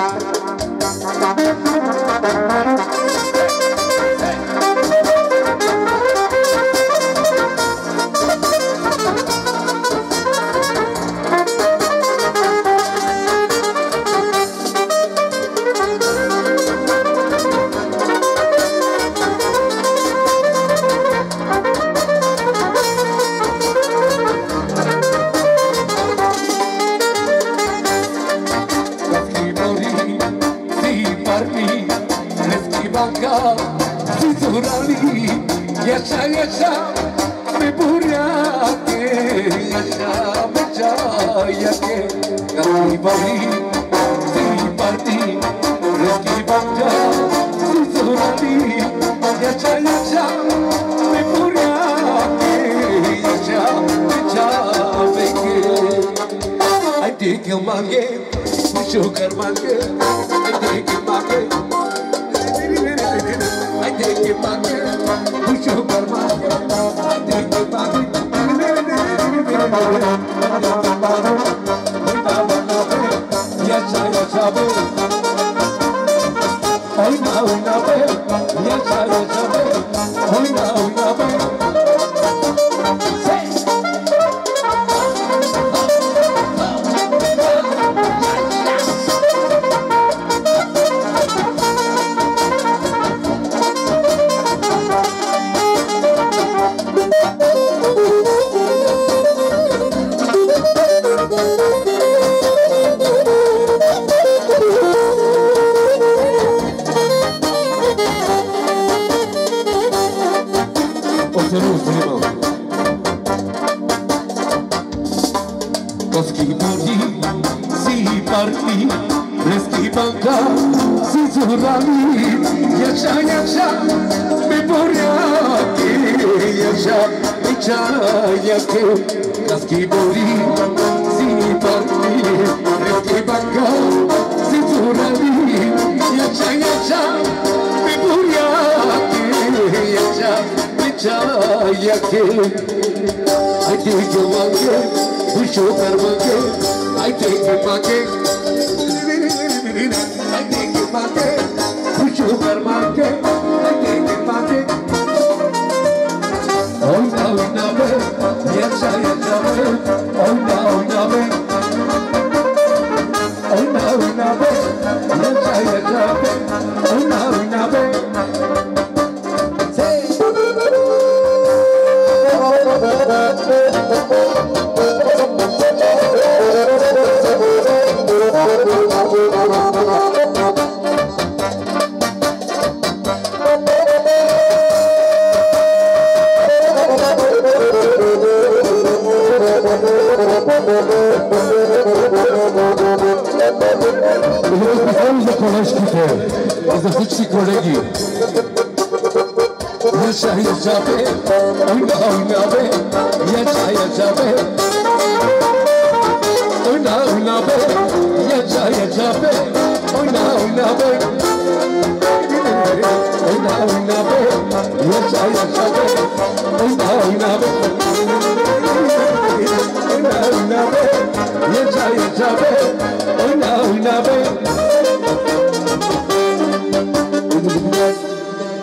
chocolate. Blanca Titurali Yaşa yaşa mi buryake Yaşa mecayake Kami bari Sipati Rıki Blanca Titurali Yaşa yaşa mi buryake Yaşa mecayake I take your my game, sugar my girl, I take you my girl Be Oyna oyna be Yaşa yaşa be Oyna oyna be Say Si parti, reski banka, si zurani, yaşa yaşa, bir buryaki, yaşa, iça yaki, koski bodi, si parti, reski banka, si zurani, yaşa yaşa, bir buryaki, yaşa, iça yaki, I take monkey, push over monkey. I take your monkey. I take your monkey, push over monkey. I take your monkey. Oh no, no, yes, I am. Oh no, no, oh no, no, yes, I am. Oh no, no, say. Zahıçlı kolegi Yaşa yaşa be Oyna oyna be Yaşa yaşa be Oyna oyna be oyna oyna be. Oyna